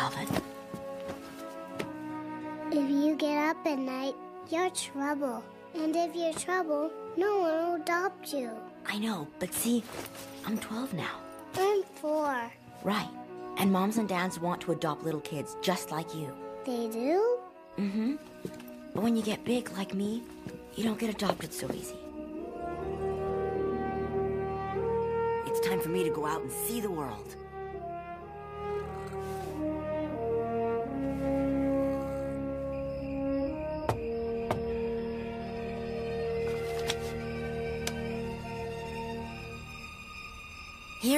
Calvin. If you get up at night, you're trouble. And if you're trouble, no one will adopt you. I know, but see, I'm 12 now. I'm four. Right. And moms and dads want to adopt little kids just like you. They do? Mm-hmm. But when you get big like me, you don't get adopted so easy. It's time for me to go out and see the world.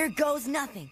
Here goes nothing.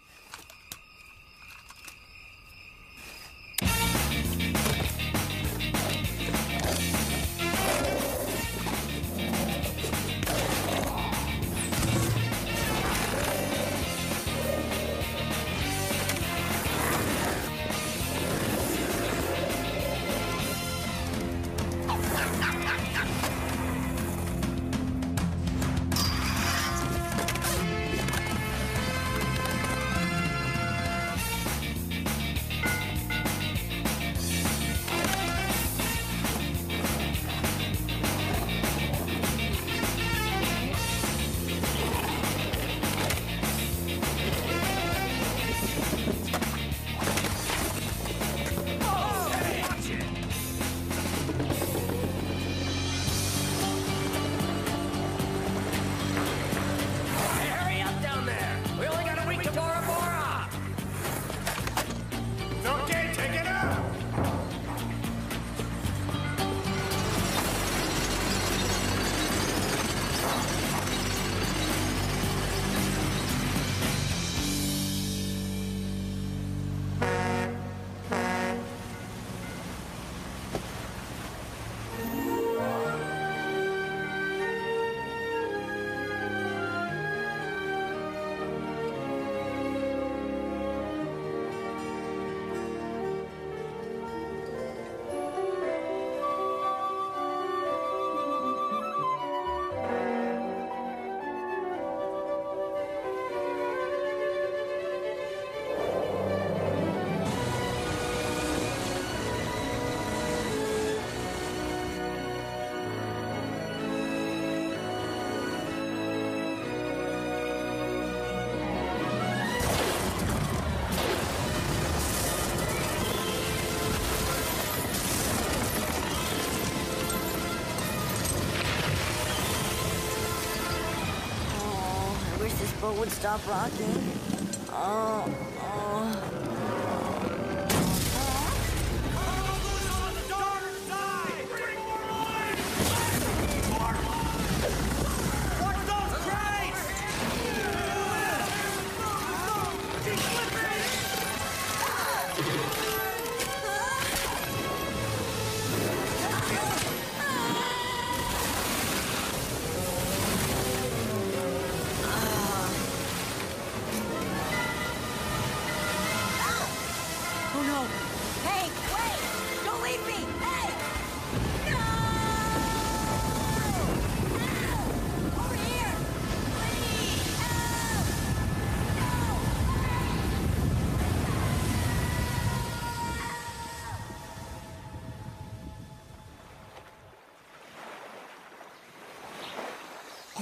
Would stop rocking.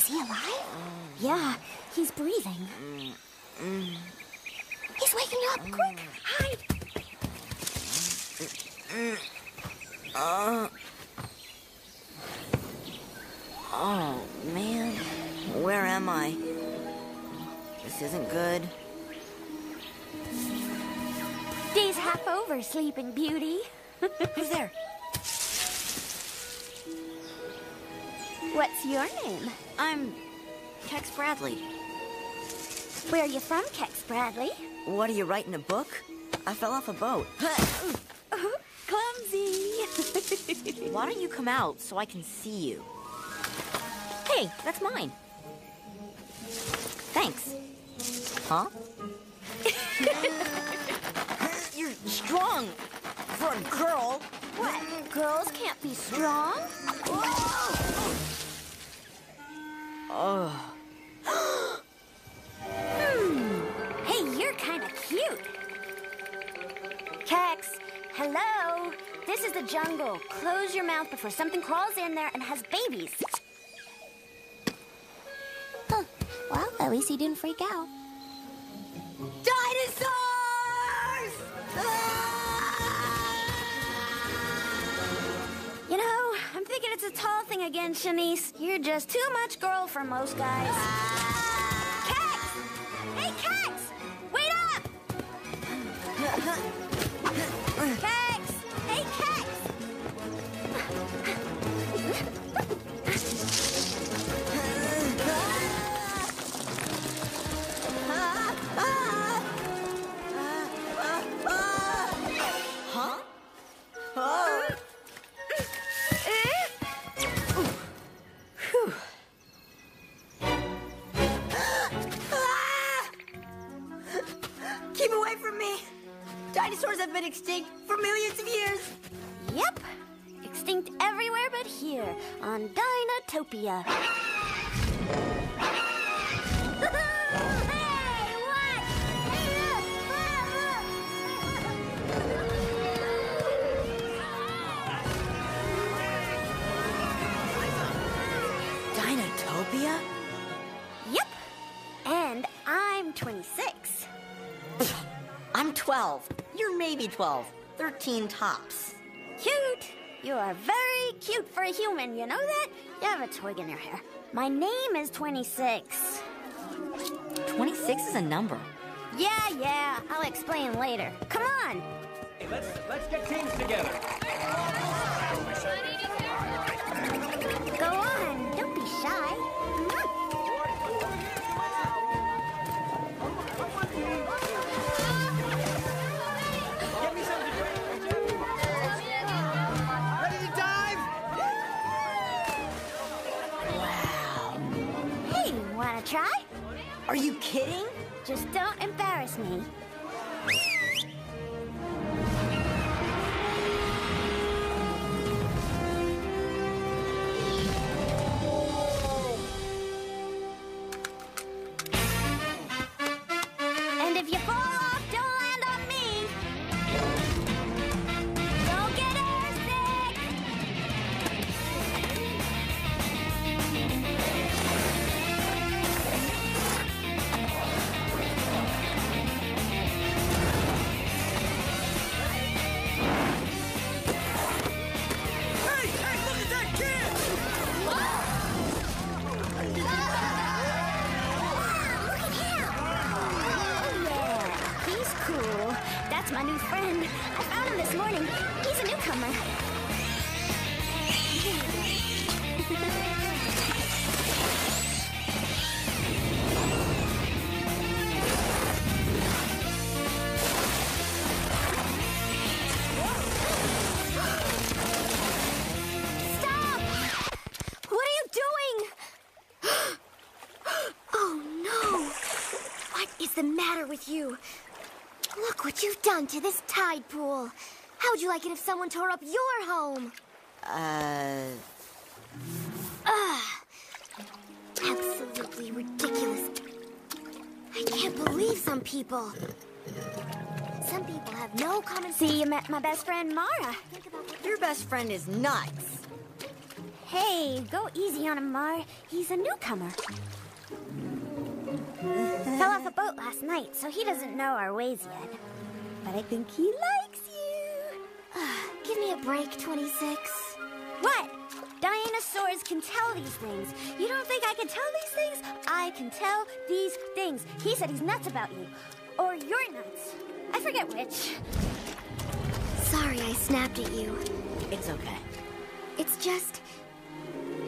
He alive? Yeah, he's breathing. He's waking up. Quick, What's your name? I'm Kex Bradley. Where are you from, Kex Bradley? What are you writing a book? I fell off a boat. Clumsy. Why don't you come out so I can see you? Hey, that's mine. Thanks. Huh? You're strong for a girl. what? Girls can't be strong? Hey, you're kind of cute. Kex, hello. This is the jungle. Close your mouth before something crawls in there and has babies. Huh. Well, at least he didn't freak out. It's a tall thing again, Shanice. You're just too much girl for most guys. 12. 13 tops. Cute. You are very cute for a human, you know that? You have a twig in your hair. My name is 26. 26 is a number. Yeah, yeah. I'll explain later. Come on. Hey, let's let's get teams together. Are you kidding? Just don't embarrass me. Done to this tide pool. How would you like it if someone tore up your home? Uh. Ugh. Absolutely ridiculous. I can't believe some people. Some people have no common See, you met my best friend Mara. Think about what Your best friend is nuts. Hey, go easy on him, Mar. He's a newcomer. Fell off a boat last night, so he doesn't know our ways yet. But I think he likes you. Ah, give me a break, 26. What? Dinosaurs can tell these things. You don't think I can tell these things? I can tell these things. He said he's nuts about you. Or you're nuts. I forget which. Sorry I snapped at you. It's okay. It's just.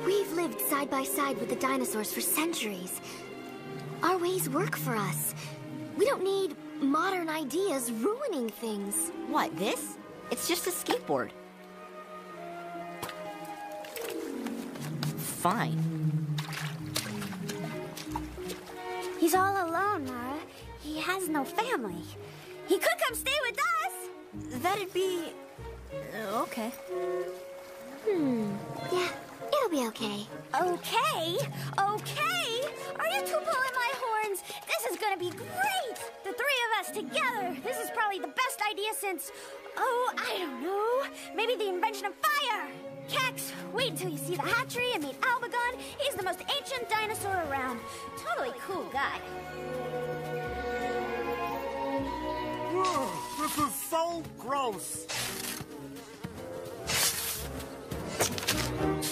We've lived side by side with the dinosaurs for centuries. Our ways work for us. We don't need modern ideas ruining things. What, this? It's just a skateboard. Fine. He's all alone, Mara. He has no family. He could come stay with us. That'd be. uh, okay. Hmm. Yeah, it'll be okay. Okay? Okay? Are you two pulling my horns? This is gonna be great! The us together. This is probably the best idea since. Oh, I don't know. Maybe the invention of fire. Kex, wait until you see the hatchery and meet Albagon. He's the most ancient dinosaur around. Totally cool guy. Ugh, this is so gross.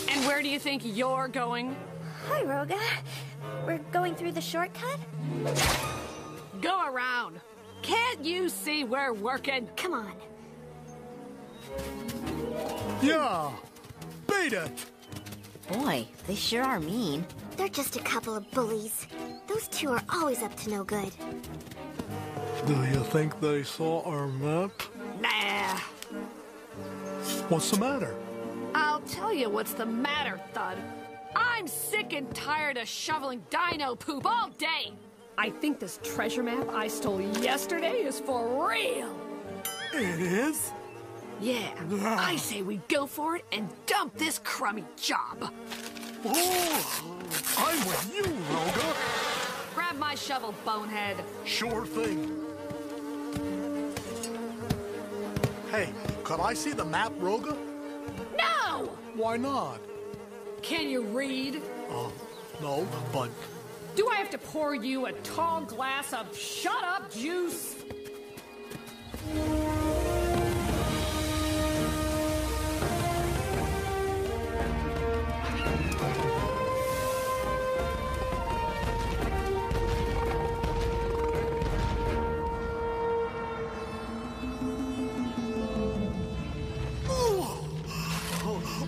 And where do you think you're going? Hi, Roga. We're going through the shortcut? Go around. Can't you see we're working? Come on. Yeah, beat it. Boy, they sure are mean. They're just a couple of bullies. Those two are always up to no good. Do you think they saw our map? Nah. What's the matter? I'll tell you what's the matter, Thud. I'm sick and tired of shoveling dino poop all day. I think this treasure map I stole yesterday is for real. It is? Yeah, I say we go for it and dump this crummy job. Oh, I'm with you, Roga. Grab my shovel, bonehead. Sure thing. Hey, could I see the map, Roga? No! Why not? Can you read? Uh, no, but Do I have to pour you a tall glass of shut up juice?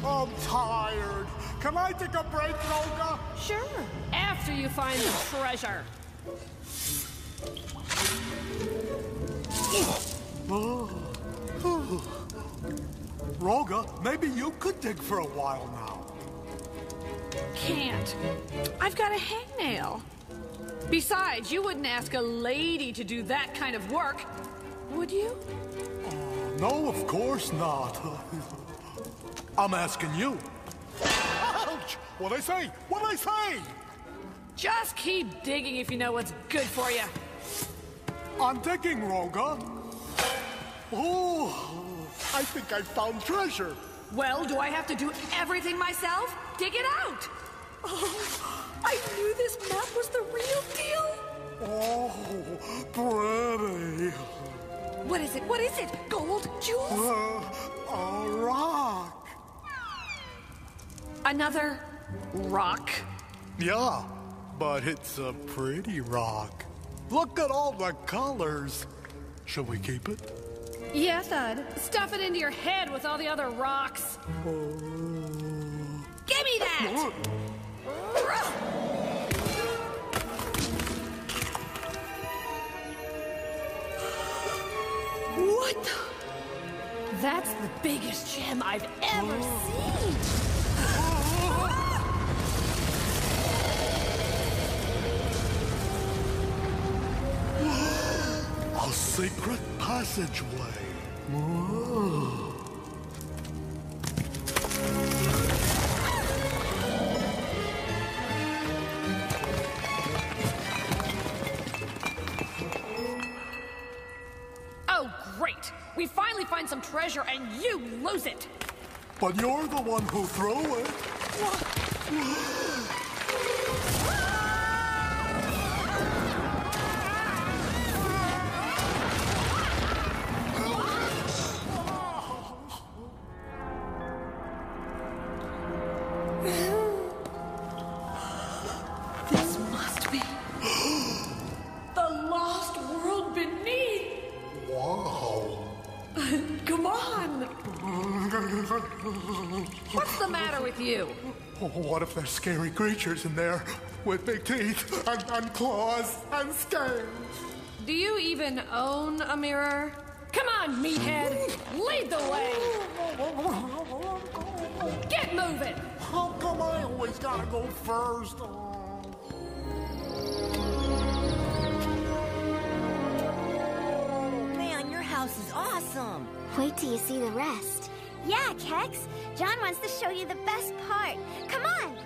I'm tired. Can I take a break, Roga? Sure. After you find the treasure. Oh. Roga, maybe you could dig for a while now. Can't. I've got a hangnail. Besides, you wouldn't ask a lady to do that kind of work, would you? Uh, no, of course not. I'm asking you. Ouch! What'd I say? What'd I say? Just keep digging if you know what's good for you. I'm digging, Roga. Oh, I think I found treasure. Well, do I have to do everything myself? Dig it out! Oh, I knew this map was the real deal! Oh, pretty. What is it? What is it? Gold? Jewels? Uh, a rock. Another rock? Yeah, but it's a pretty rock. Look at all the colors. Should we keep it? Yeah, Thud. Stuff it into your head with all the other rocks. Oh. Give me that! What the? That's the biggest gem I've ever oh. seen. A secret passageway. Whoa. Oh, great! We finally find some treasure and you lose it! But you're the one who threw it. This What's the matter with you? Oh, what if there's scary creatures in there with big teeth and, and claws and scales? Do you even own a mirror? Come on, meathead. Lead the way. Get moving. How come I always gotta go first? Man, your house is awesome. Wait till you see the rest. Yeah, Kex. John wants to show you the best part. Come on.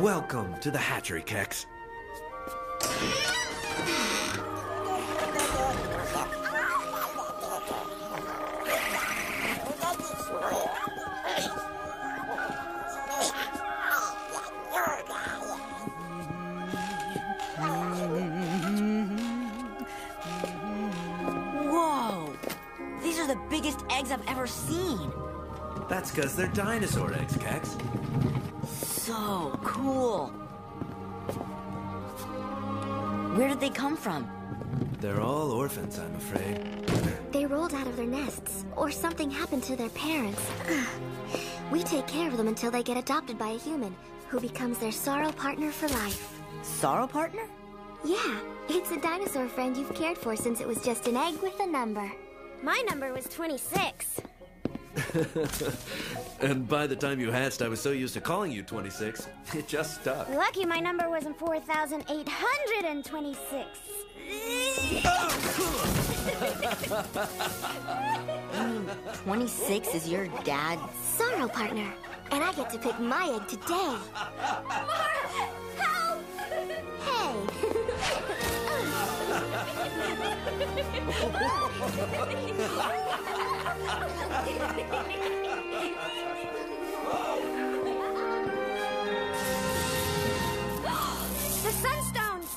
Welcome to the hatchery, Kex. Because they're dinosaur eggs, Kex. So cool. Where did they come from? They're all orphans, I'm afraid. They rolled out of their nests, or something happened to their parents. we take care of them until they get adopted by a human, who becomes their sorrow partner for life. Sorrow partner? Yeah, it's a dinosaur friend you've cared for since it was just an egg with a number. My number was 26. And by the time you hatched, I was so used to calling you 26, it just stuck. Lucky my number wasn't 4,826. 26 is your dad's Sorrow partner. And I get to pick my egg today. Help! The Sunstones!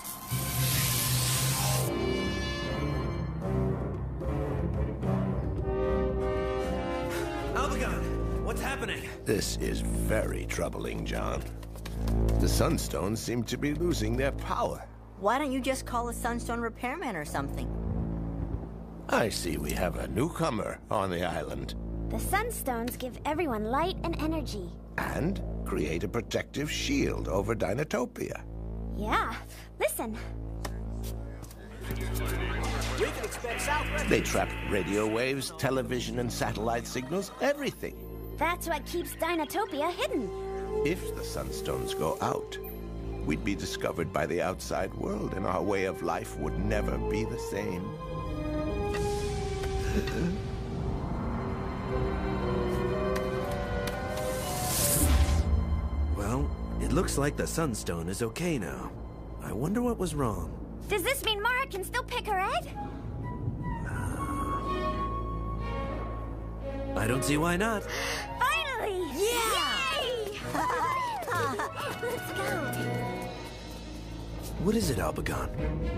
Albagon, what's happening? This is very troubling, John. The Sunstones seem to be losing their power. Why don't you just call a Sunstone repairman or something? I see we have a newcomer on the island. The Sunstones give everyone light and energy. And create a protective shield over Dinotopia. Yeah, listen. We can expect Southwest. They trap radio waves, television and satellite signals, everything. That's what keeps Dinotopia hidden. If the Sunstones go out, we'd be discovered by the outside world and our way of life would never be the same. Well, it looks like the Sunstone is okay now. I wonder what was wrong. Does this mean Mara can still pick her egg? I don't see why not. Finally! Yeah! Yay! Let's go. What is it, Albagon?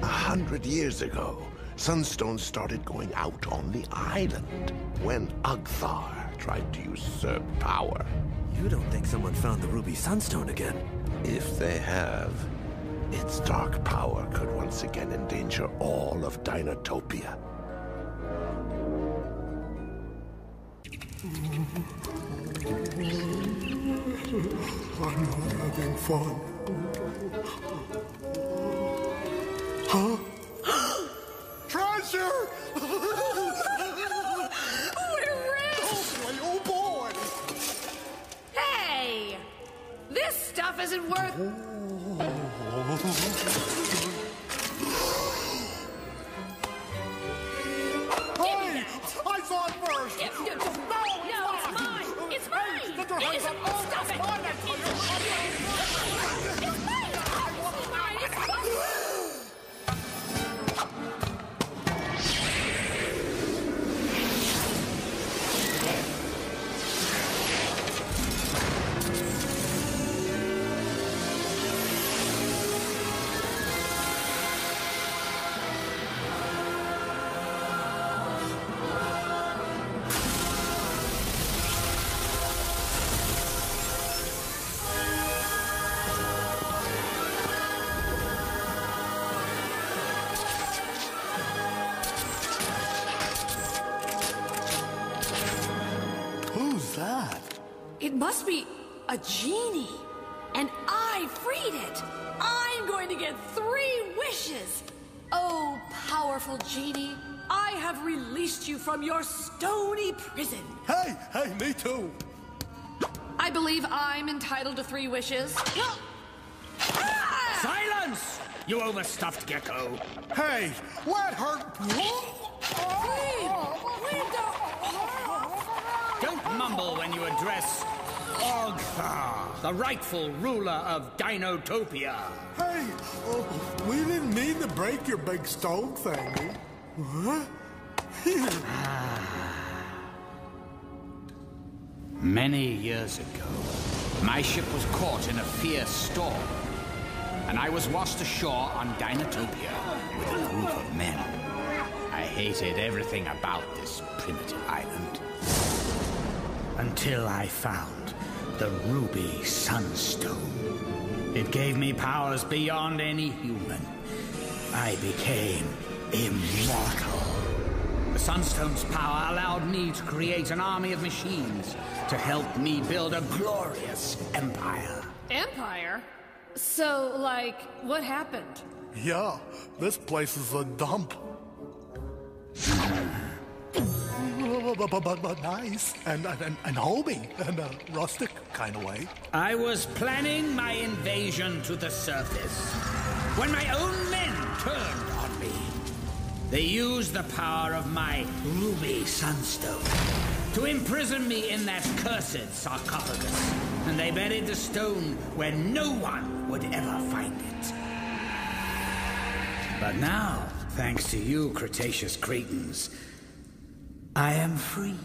A hundred years ago, Sunstones started going out on the island when Ogthar tried to usurp power. You don't think someone found the Ruby Sunstone again? If they have, its dark power could once again endanger all of Dinotopia. I'm not having fun. Huh? Treasure! We're rich! Boy, oh boy! Hey! This stuff isn't worth. Oh! Hey! I saw it first! It- no, no, it's mine! It's mine! It isn't! Oh, Stop it! It's mine! It's too. I believe I'm entitled to three wishes. Silence! You overstuffed gecko. Hey, let her. Don't mumble when you address Ogthar, the rightful ruler of Dinotopia. Hey, uh, we didn't mean to break your big stone thingy. Huh? Here. Many years ago, my ship was caught in a fierce storm, and I was washed ashore on Dinotopia with a group of men. I hated everything about this primitive island. Until I found the Ruby Sunstone. It gave me powers beyond any human. I became immortal. The Sunstone's power allowed me to create an army of machines to help me build a glorious empire. Empire? So, like, what happened? Yeah, this place is a dump. but, but, but, but nice and, and, and homey in a uh, rustic kind of way. I was planning my invasion to the surface when my own men turned on me. They used the power of my ruby sunstone to imprison me in that cursed sarcophagus, and they buried the stone where no one would ever find it. But now, thanks to you, Cretaceous Cretans, I am free.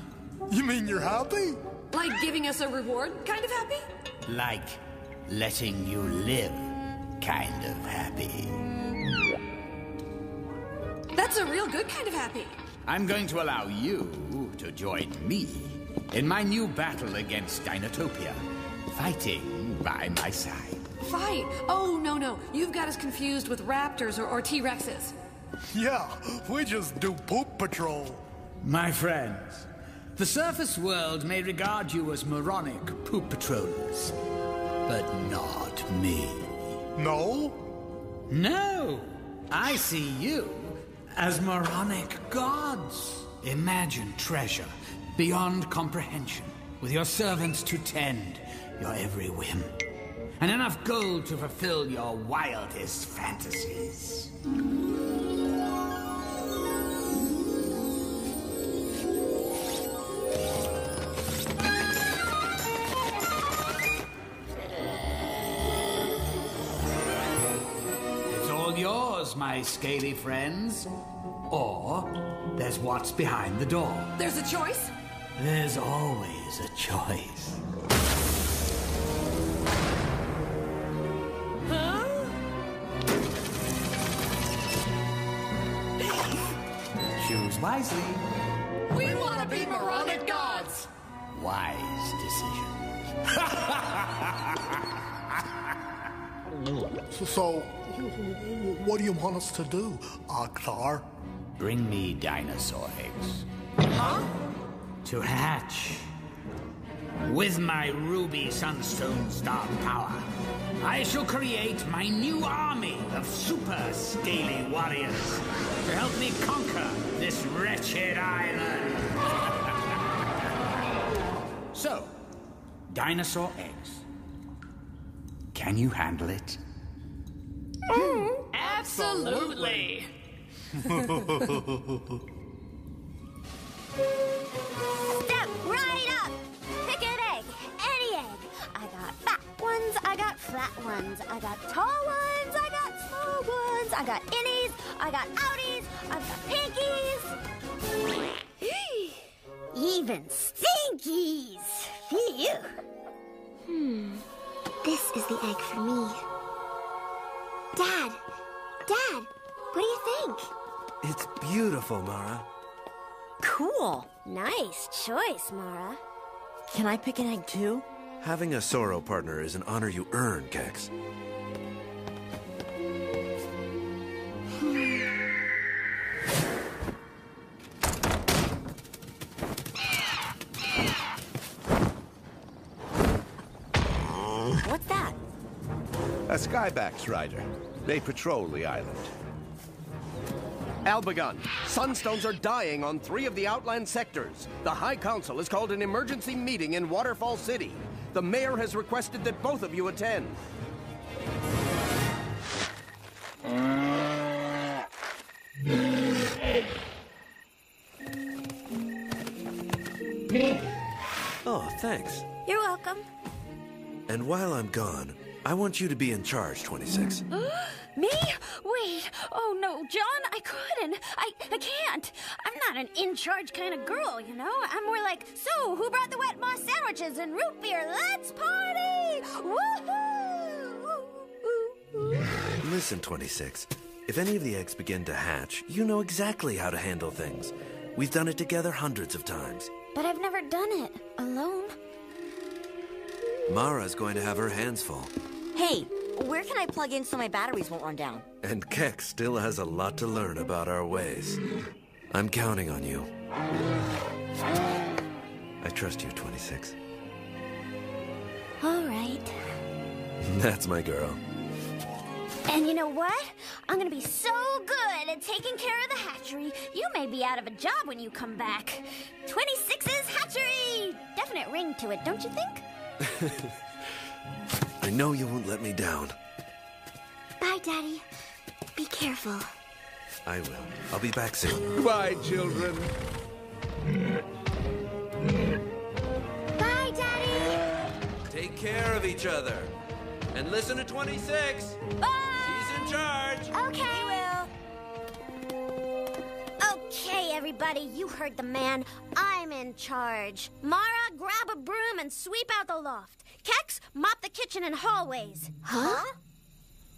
You mean you're happy? Like giving us a reward, kind of happy? Like letting you live, kind of happy. That's a real good kind of happy. I'm going to allow you to join me in my new battle against Dinotopia, fighting by my side. Fight? Oh, no, no. You've got us confused with raptors or, or T Rexes. Yeah, we just do poop patrol. My friends, the surface world may regard you as moronic poop patrollers, but not me. No? No! I see you as moronic gods. Imagine treasure beyond comprehension, with your servants to tend your every whim, and enough gold to fulfill your wildest fantasies. Yours, my scaly friends. Or there's what's behind the door. There's a choice? There's always a choice. Choose wisely. We want to be moronic gods! Wise decision. So, what do you want us to do, Ogthar? Bring me dinosaur eggs. Huh? To hatch. With my ruby sunstone star power, I shall create my new army of super scaly warriors to help me conquer this wretched island. so, dinosaur eggs. Can you handle it? Absolutely! Step right up! Pick an egg, any egg. I got fat ones, I got flat ones, I got tall ones, I got small ones, I got innies, I got outies, I've got pinkies. Even stinkies! Phew! Hmm. This is the egg for me. Dad! Dad! What do you think? It's beautiful, Mara. Cool. Nice choice, Mara. Can I pick an egg too? Having a sorrow partner is an honor you earn, Kex. Skybax Rider. They patrol the island. Albagon, sunstones are dying on three of the outland sectors. The High Council has called an emergency meeting in Waterfall City. The mayor has requested that both of you attend. Oh, thanks. You're welcome. And while I'm gone, I want you to be in charge, 26. Me? Wait. Oh no, John, I couldn't. I I can't. I'm not an in-charge kind of girl, you know. I'm more like, so who brought the wet moss sandwiches and root beer? Let's party! Woohoo! Listen, 26. If any of the eggs begin to hatch, you know exactly how to handle things. We've done it together hundreds of times. But I've never done it alone. Mara's going to have her hands full. Hey, where can I plug in so my batteries won't run down? And Kex still has a lot to learn about our ways. I'm counting on you. I trust you, 26. All right. That's my girl. And you know what? I'm gonna be so good at taking care of the hatchery, you may be out of a job when you come back. 26's hatchery! Definite ring to it, don't you think? I know you won't let me down. Bye, Daddy. Be careful. I will. I'll be back soon. Bye, children. Bye, Daddy! Take care of each other. And listen to 26. Bye! She's in charge. Okay, Will. Okay, everybody, you heard the man. I'm in charge. Mara, grab a broom and sweep out the loft. Kex, mop the kitchen and hallways. Huh?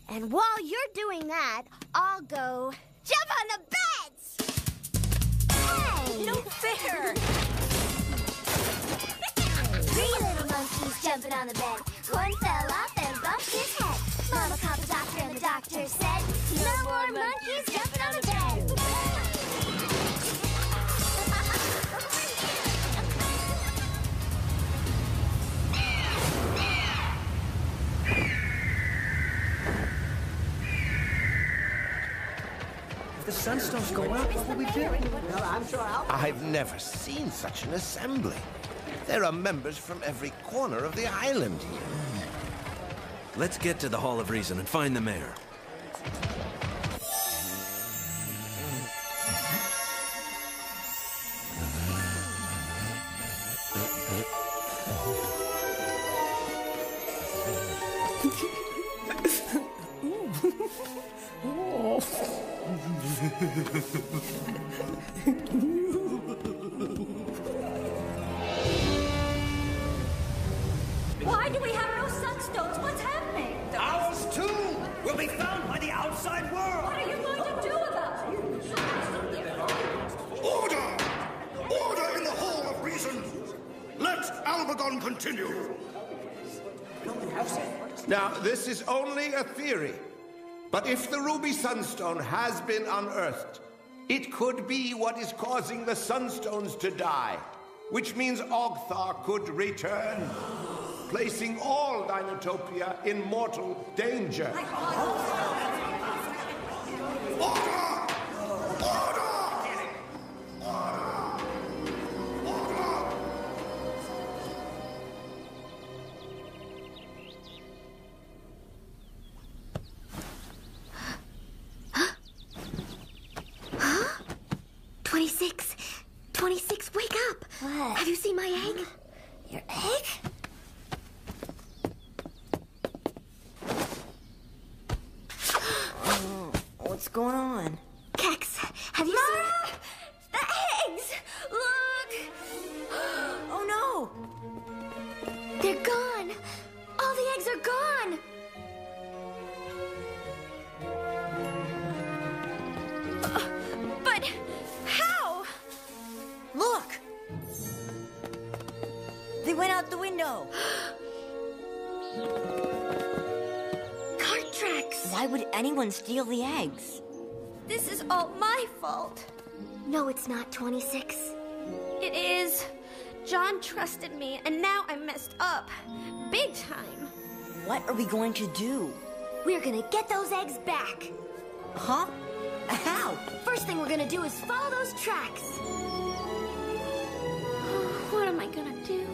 And while you're doing that, I'll go jump on the beds! Hey! No fair! Three little monkeys jumping on the bed. One fell off and bumped his head. Mama called the doctor and the doctor said, No more monkeys jumping on the bed. Sunstones go out, what will we do? I've never seen such an assembly. There are members from every corner of the island here. Let's get to the Hall of Reason and find the mayor. Why do we have no sunstones? What's happening? Ours too will be found by the outside world. What are you going to do about it? Order! Order in the Hall of Reason! Let Albagon continue! Now, this is only a theory. But if the Ruby Sunstone has been unearthed, it could be what is causing the Sunstones to die, which means Ogthar could return, placing all Dinotopia in mortal danger. steal the eggs. This is all my fault. No, it's not, 26. It is. John trusted me, and now I'm messed up. Big time. What are we going to do? We're gonna get those eggs back. Huh? How? First thing we're gonna do is follow those tracks. what am I gonna do?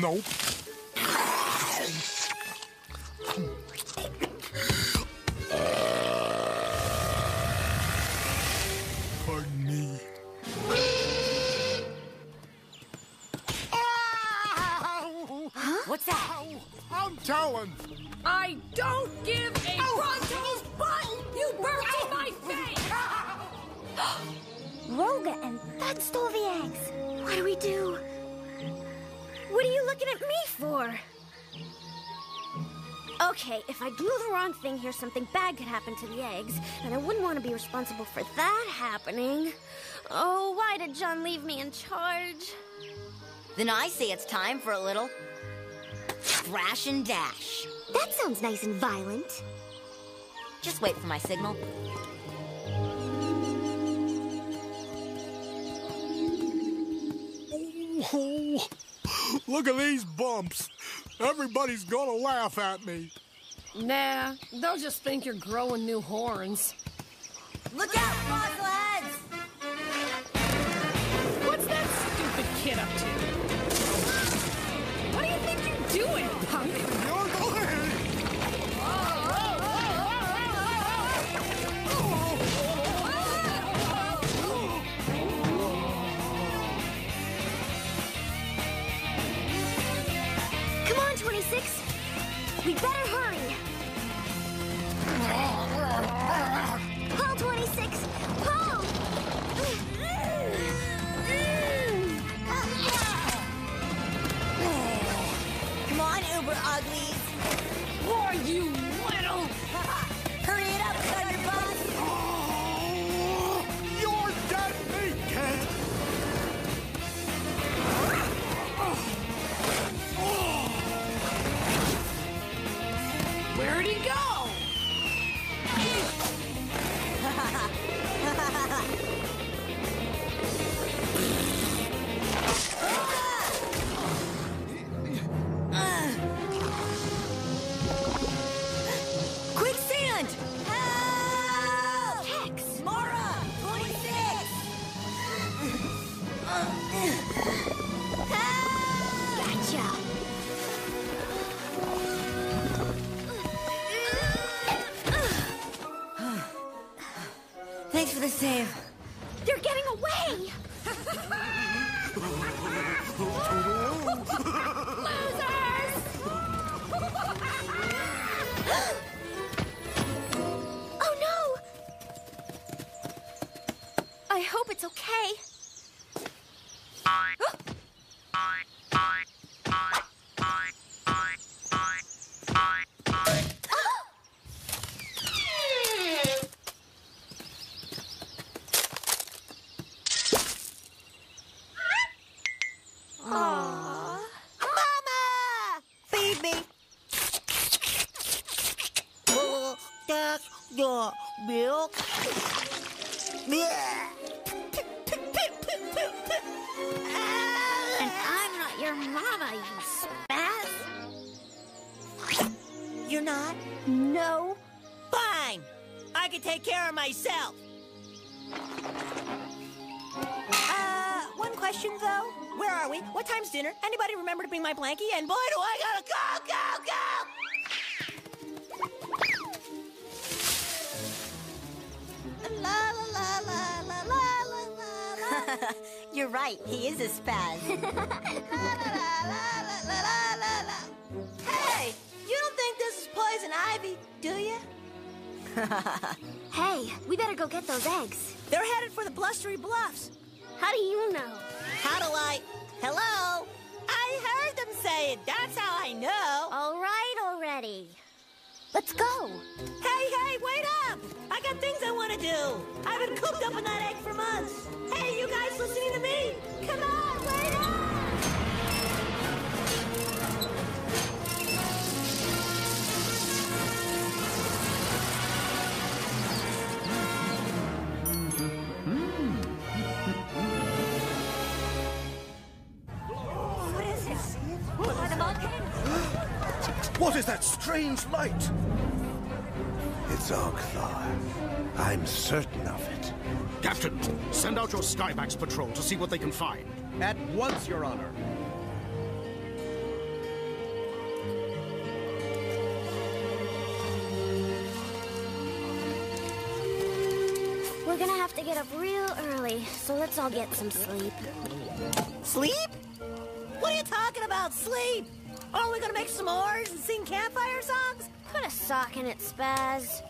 Nope. something bad could happen to the eggs, and I wouldn't want to be responsible for that happening. Oh, why did John leave me in charge? Then I say it's time for a little thrash and dash. That sounds nice and violent. Just wait for my signal. Oh, look at these bumps. Everybody's gonna laugh at me. Nah, they'll just think you're growing new horns. Look out, Fossil my? And boy, do I gotta go, go, go! La la la la la la la la. You're right, he is a spaz. Hey, you don't think this is poison ivy, do you? hey, we better go get those eggs. They're headed for the blustery bluffs. How do you know? How do I? Hello? I heard them say it. That's how I know. All right already. Let's go. Hey, hey, wait up! I got things I want to do. I've been cooped up in that egg for months. Hey, you guys listening to me? Come on, is that strange light? It's Ogthar. I'm certain of it. Captain, send out your Skybax patrol to see what they can find. At once, Your Honor. We're gonna have to get up real early, so let's all get some sleep. Sleep? What are you talking about, sleep? Aren't we gonna make s'mores and sing campfire songs? Put a sock in it, Spaz.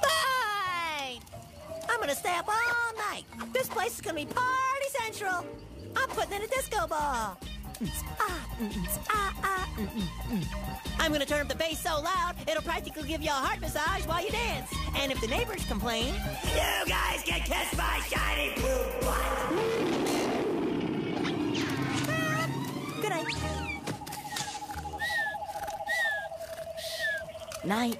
Fine! I'm gonna stay up all night. This place is gonna be party central. I'm putting in a disco ball. I'm gonna turn up the bass so loud, it'll practically give you a heart massage while you dance. And if the neighbors complain, you guys can kiss my shiny blue butt. Good night. Night.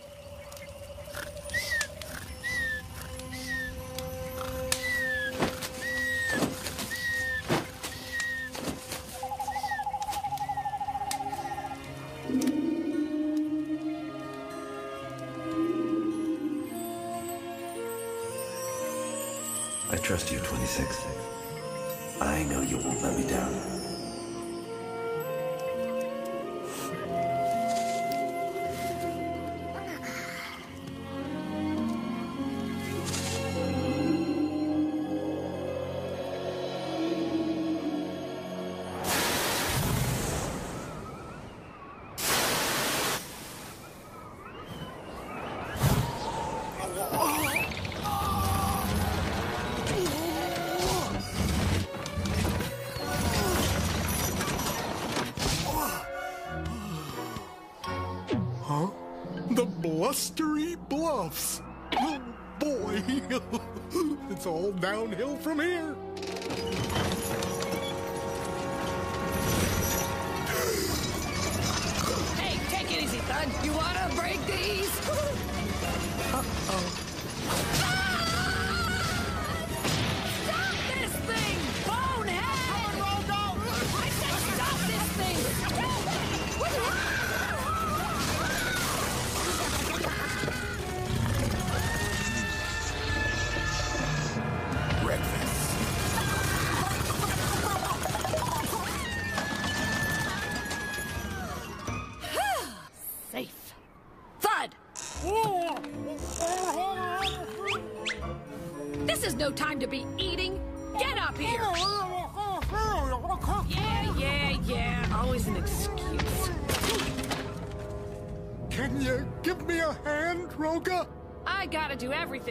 I trust you, 26. I know you won't let me down.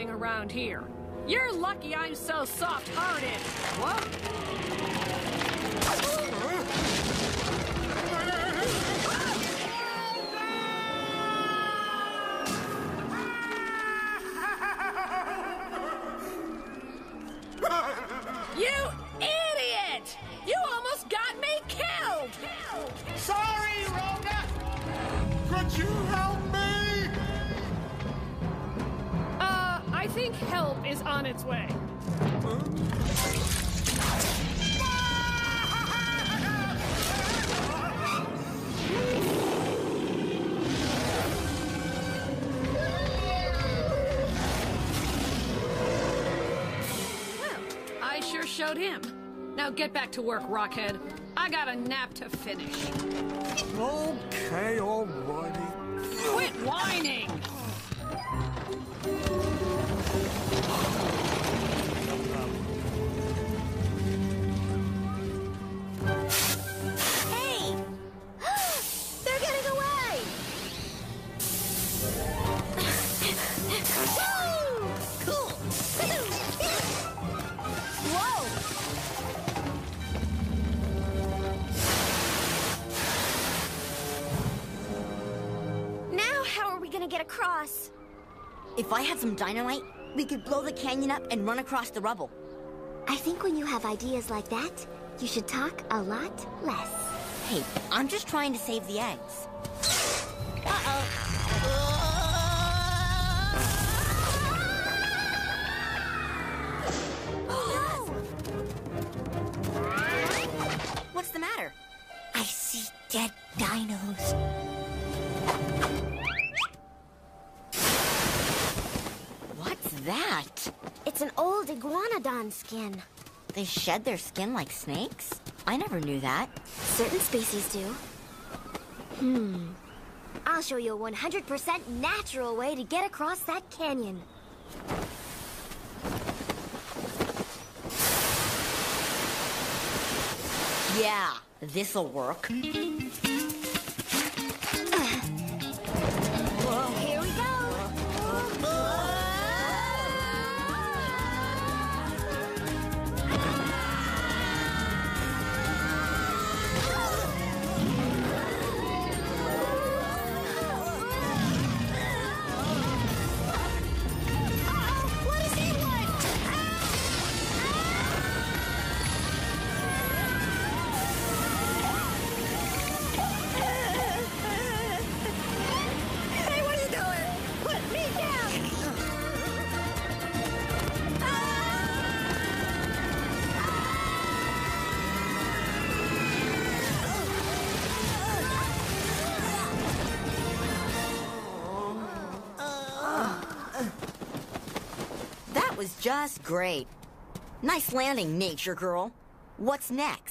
Around here. You're lucky I'm so soft-hearted. What? Help is on its way. Well, I sure showed him. Now Now get back to work, Rockhead. I got a nap to finish. Okay, alrighty. Quit whining! Across? If I had some dynamite, we could blow the canyon up and run across the rubble. I think when you have ideas like that, you should talk a lot less. Hey, I'm just trying to save the eggs. Uh-oh. What's the matter? I see dead dinos. That? It's an old iguanodon skin. They shed their skin like snakes? I never knew that. Certain species do. Hmm. I'll show you a 100% natural way to get across that canyon. Yeah, this'll work. Just great. Nice landing, nature girl. What's next?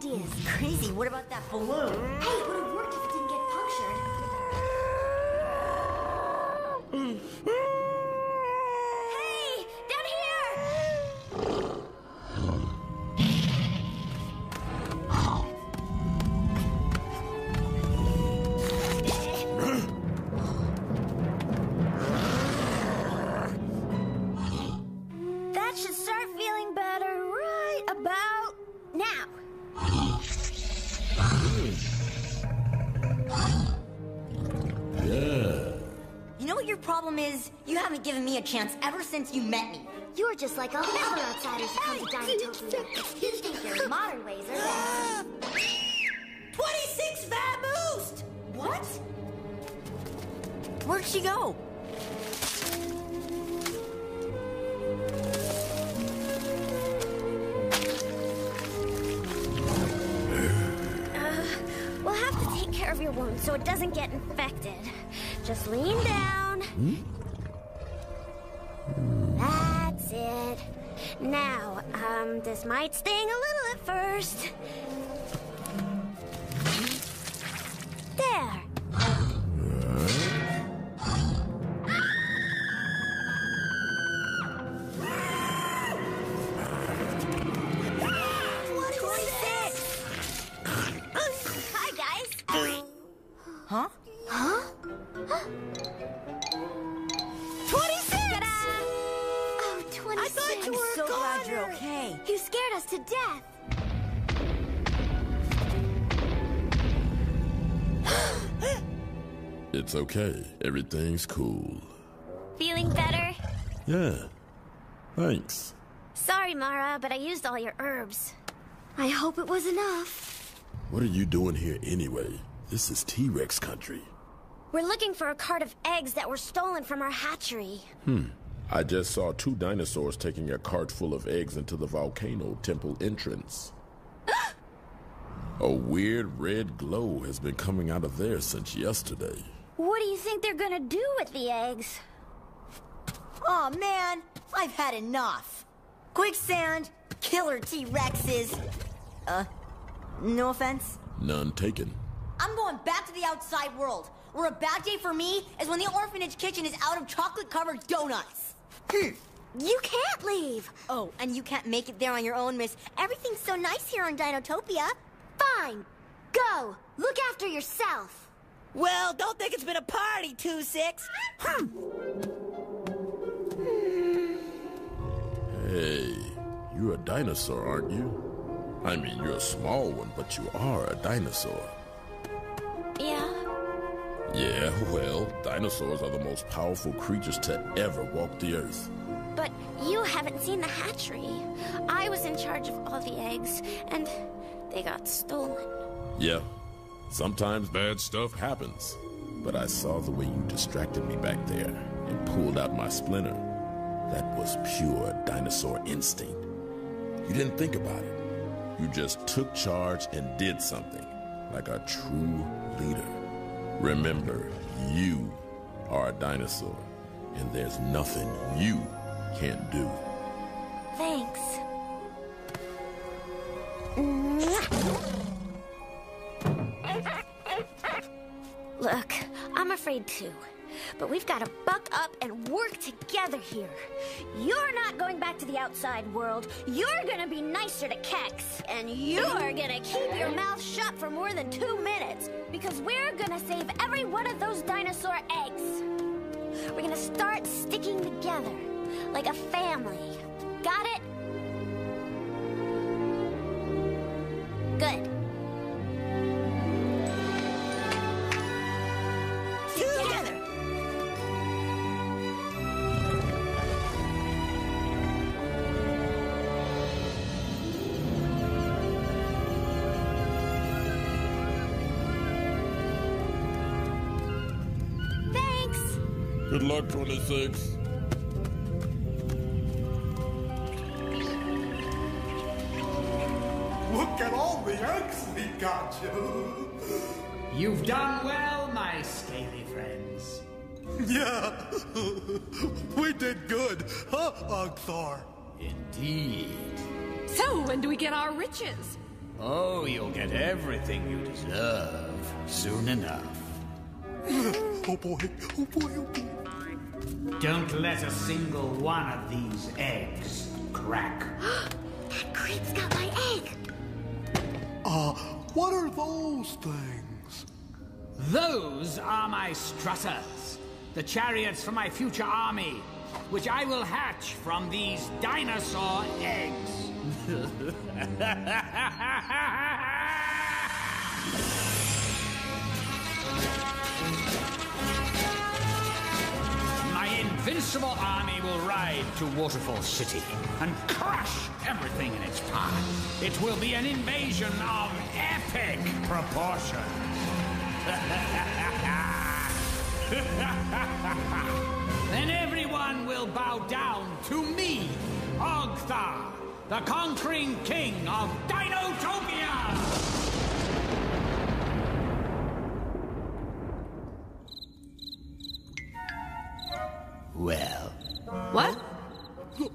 Ideas. Crazy, what given me a chance ever since you met me. You're just like all the other outsiders who come to Dinotopia. You think your modern ways are best. 26 Vamoosed! What? Where'd she go? Uh, we'll have to take care of your wound so it doesn't get infected. Just lean down. Hmm? Now, um, this might sting a little at first. It's okay. Everything's cool. Feeling better? Yeah. Thanks. Sorry, Mara, but I used all your herbs. I hope it was enough. What are you doing here anyway? This is T-Rex country. We're looking for a cart of eggs that were stolen from our hatchery. Hmm. I just saw two dinosaurs taking a cart full of eggs into the volcano temple entrance. a weird red glow has been coming out of there since yesterday. What do you think they're gonna do with the eggs? Oh man, I've had enough. Quicksand, killer T-Rexes. Uh, no offense. None taken. I'm going back to the outside world, where a bad day for me is when the orphanage kitchen is out of chocolate-covered donuts. Hmm. You can't leave. Oh, and you can't make it there on your own, miss. Everything's so nice here on Dinotopia. Fine. Go. Look after yourself. Well, don't think it's been a party, 2-6. Hmm. Hey, you're a dinosaur, aren't you? I mean, you're a small one, but you are a dinosaur. Yeah? Yeah, well, dinosaurs are the most powerful creatures to ever walk the earth. But you haven't seen the hatchery. I was in charge of all the eggs, and they got stolen. Yeah, sometimes bad stuff happens. But I saw the way you distracted me back there and pulled out my splinter. That was pure dinosaur instinct. You didn't think about it. You just took charge and did something, like a true leader. Remember, you are a dinosaur, and there's nothing you can't do. Thanks. Look, I'm afraid too. But we've got to buck up and work together here. You're not going back to the outside world. You're gonna be nicer to Kex. And you're gonna keep your mouth shut for more than two minutes. Because we're gonna save every one of those dinosaur eggs. We're gonna start sticking together like a family. Got it? Good. Good luck, 26. Look at all the eggs we got you. You've done well, my scaly friends. Yeah, we did good, huh, Ogthar? Indeed. So, when do we get our riches? Oh, you'll get everything you deserve soon enough. Oh boy, oh boy, oh boy. Don't let a single one of these eggs crack. That creep's got my egg. Uh, what are those things? Those are my strutters, the chariots for my future army, which I will hatch from these dinosaur eggs. invincible army will ride to Waterfall City and crush everything in its path. It will be an invasion of epic proportions. then everyone will bow down to me, Ogthar, the conquering king of Dinotopia! Well. What?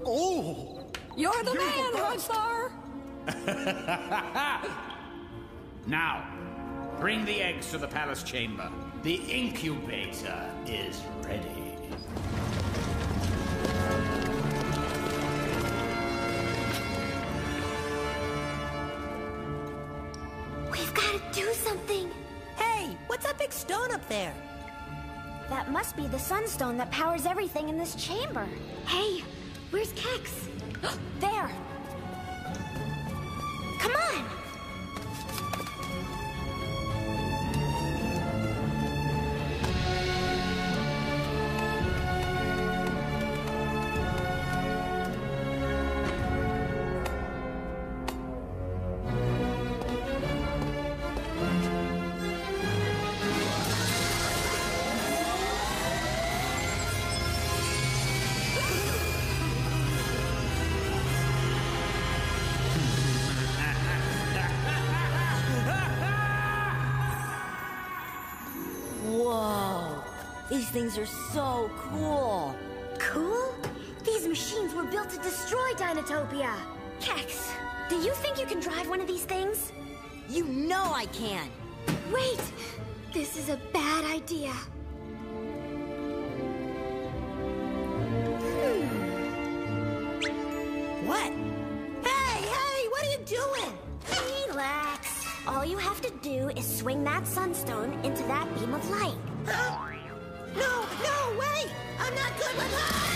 Oh! You're the man, Rockstar! Now, bring the eggs to the palace chamber. The incubator is ready. We've got to do something. Hey, what's that big stone up there? That must be the sunstone that powers everything in this chamber. Hey, where's Kex? there. Come on. Things are so cool. Cool? These machines were built to destroy Dinotopia. Kex, do you think you can drive one of these things? You know I can. Wait! This is a bad idea. Hmm. What? Hey, hey, what are you doing? Relax. All you have to do is swing that sunstone into that beam of light. No, no, wait! I'm not good with heights!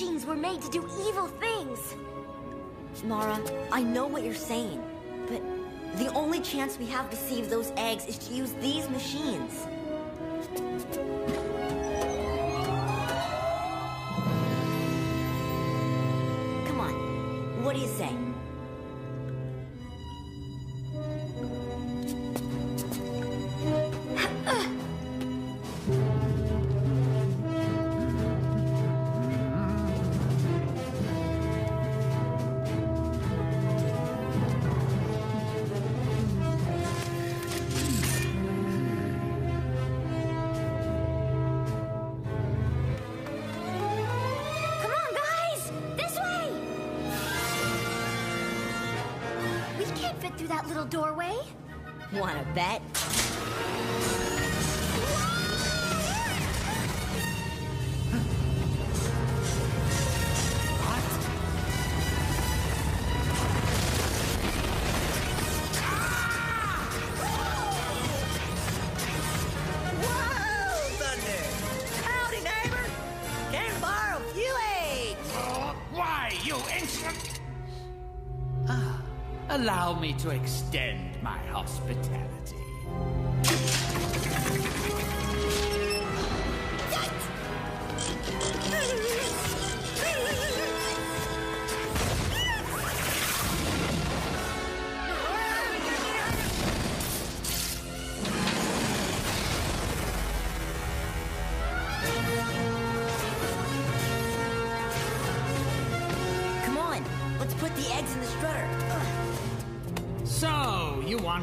Machines were made to do evil things. Mara, I know what you're saying, but the only chance we have to save those eggs is to use these machines.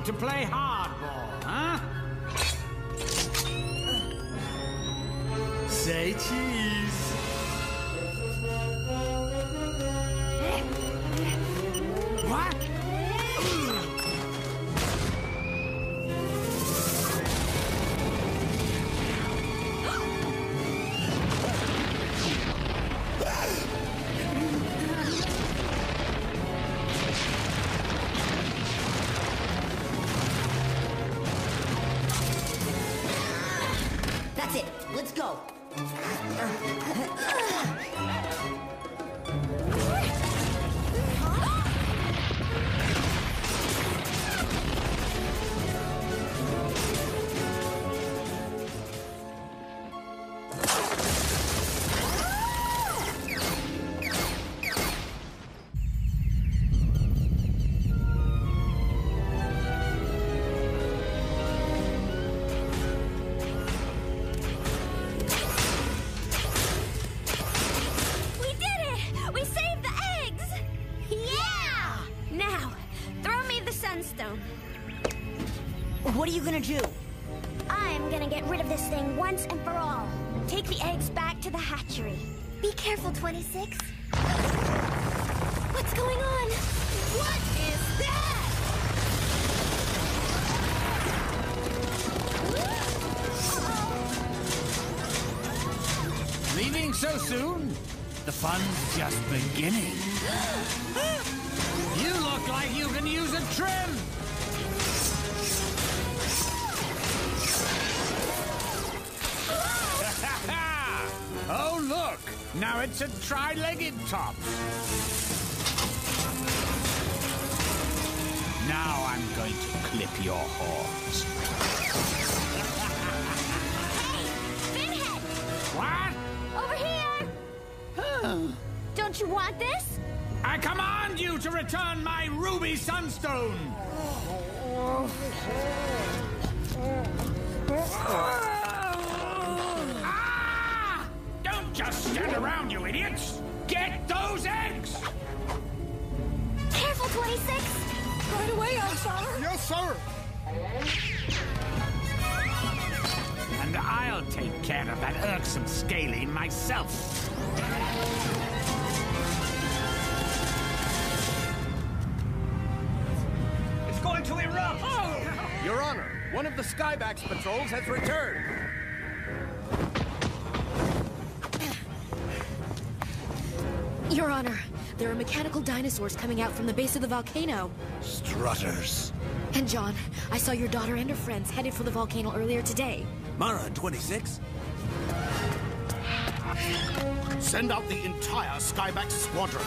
To play just beginning. You look like you can use a trim. oh, look! Now it's a tri-legged top. Now I'm going to clip your horns. Return my ruby sunstone! Ah! Don't just stand around, you idiots! Get those eggs! Careful, 26! Right away, Elshire! Yes, sir! And I'll take care of that irksome scaling myself. It's going to erupt! Your Honor, one of the Skybax patrols has returned. Your Honor, there are mechanical dinosaurs coming out from the base of the volcano. Strutters. And John, I saw your daughter and her friends headed for the volcano earlier today. Mara and 26? Send out the entire Skybax squadron.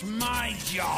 That's my job!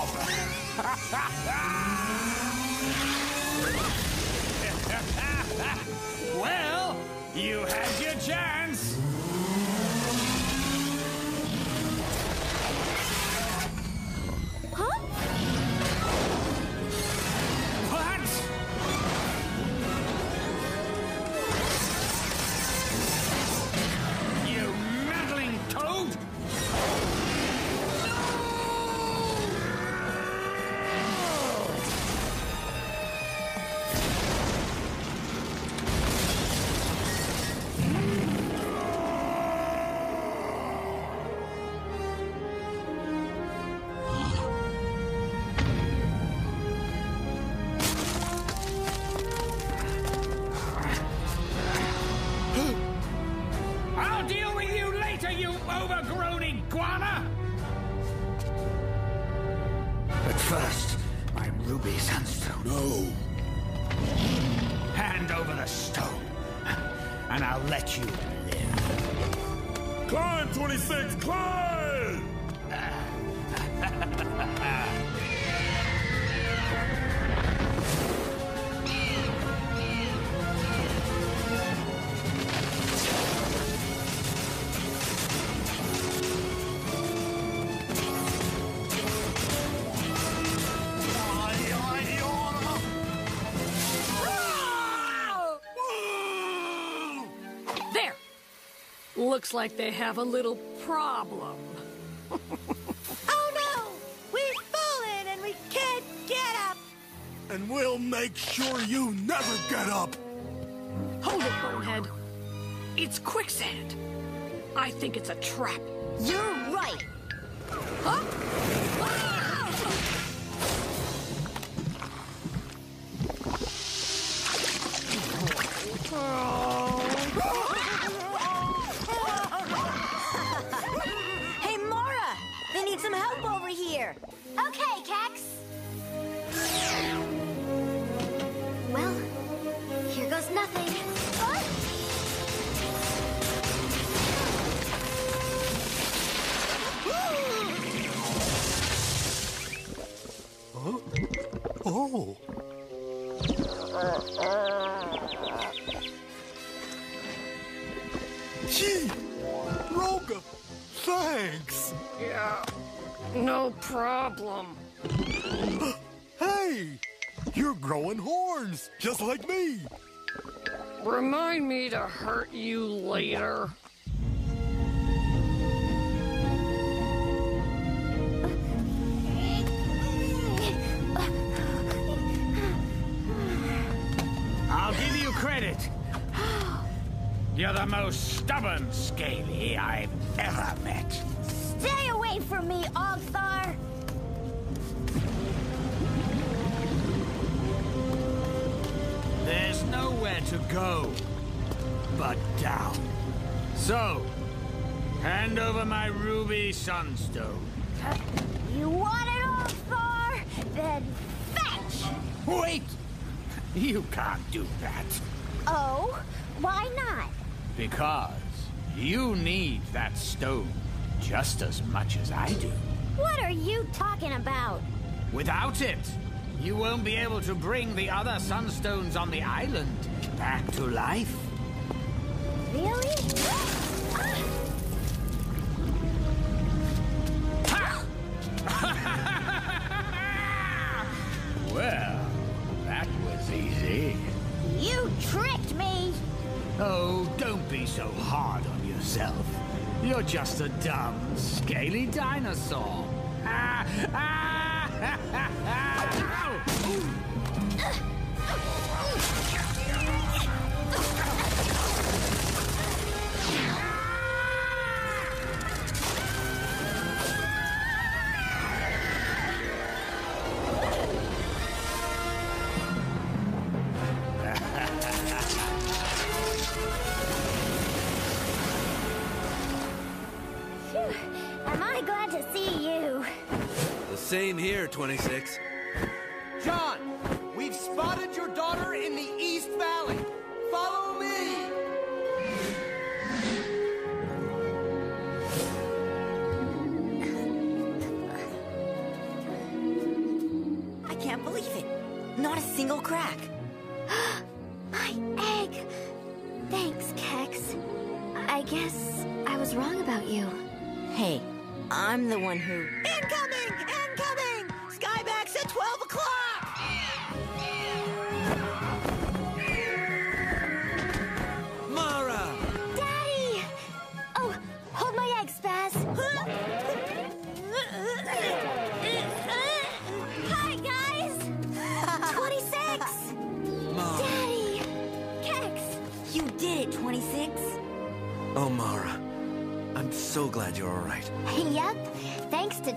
And I'll let you live. Climb, 26, climb! Looks like they have a little problem. Oh no! We've fallen and we can't get up! And we'll make sure you never get up! Hold it, Bonehead. It's quicksand. I think it's a trap. You're right. Huh? You're the most stubborn scaly I've ever met. Stay away from me, Ogthar! There's nowhere to go but down. So, hand over my ruby sunstone. You want it, Ogthar? Then fetch! Wait! You can't do that. Oh, why not? Because you need that stone just as much as I do. What are you talking about? Without it, you won't be able to bring the other sunstones on the island back to life. Really? Dinosaur. Ah, ah, here, 26.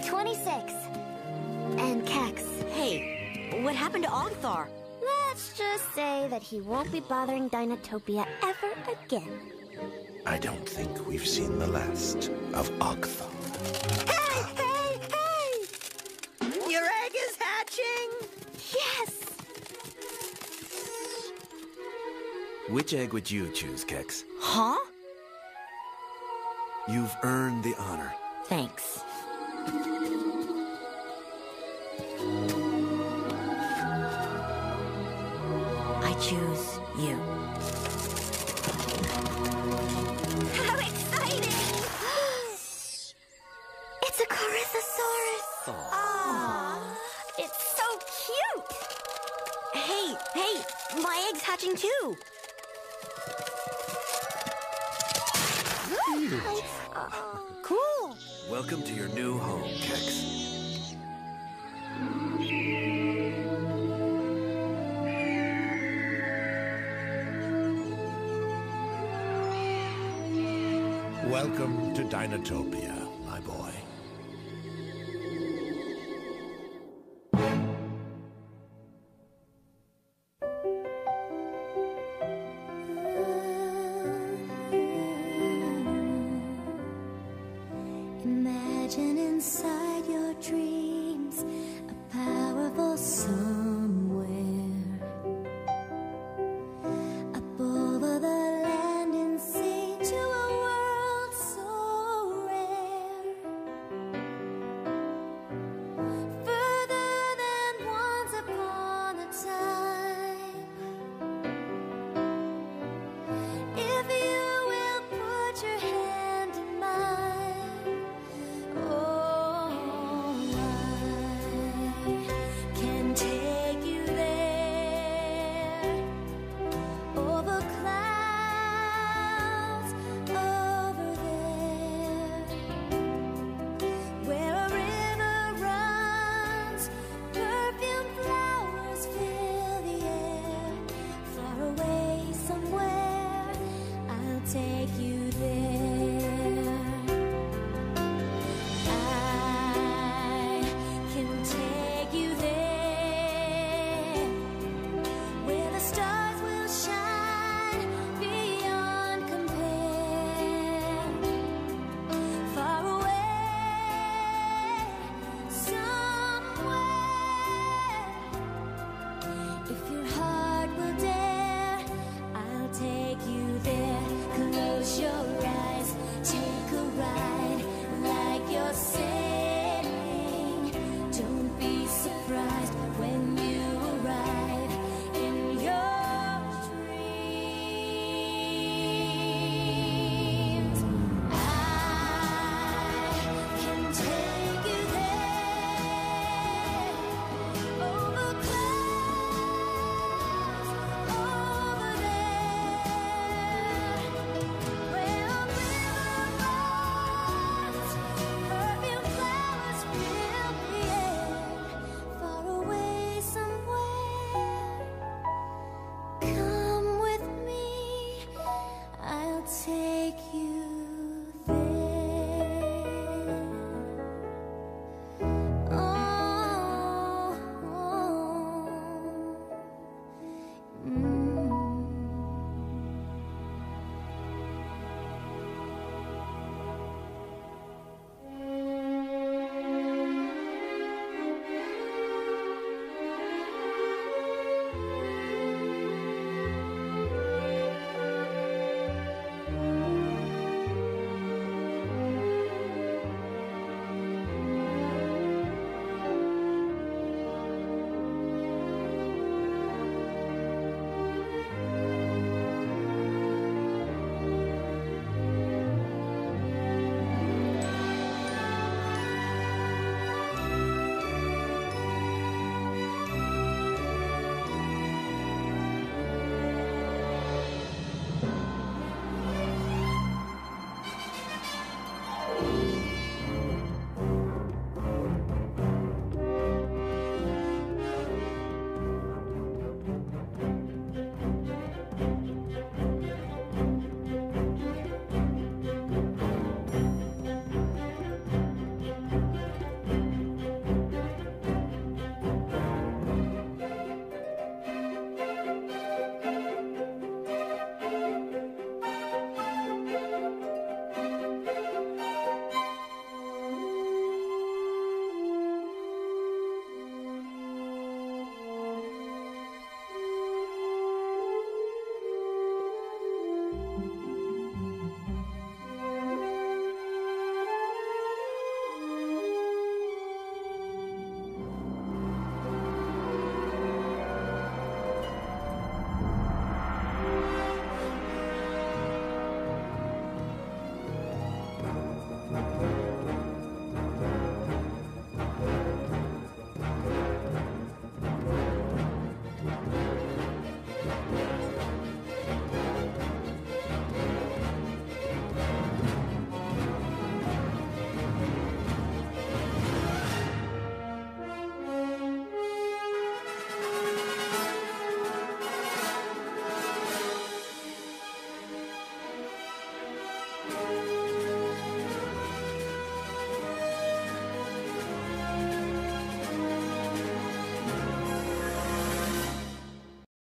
26. And Kex. Hey, what happened to Ogthar? Let's just say that he won't be bothering Dinotopia ever again. I don't think we've seen the last of Ogthar. Hey, hey, hey! Your egg is hatching! Yes! Which egg would you choose, Kex? Huh? You've earned the honor. Thanks. Too. Cool! Welcome to your new home, Kex. Welcome to Dinotopia,